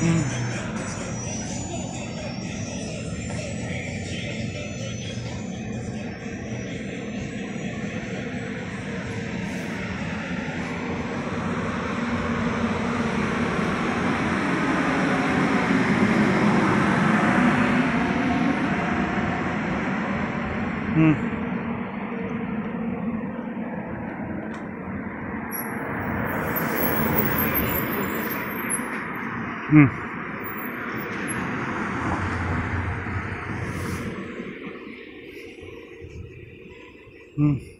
嗯ん。嗯。嗯。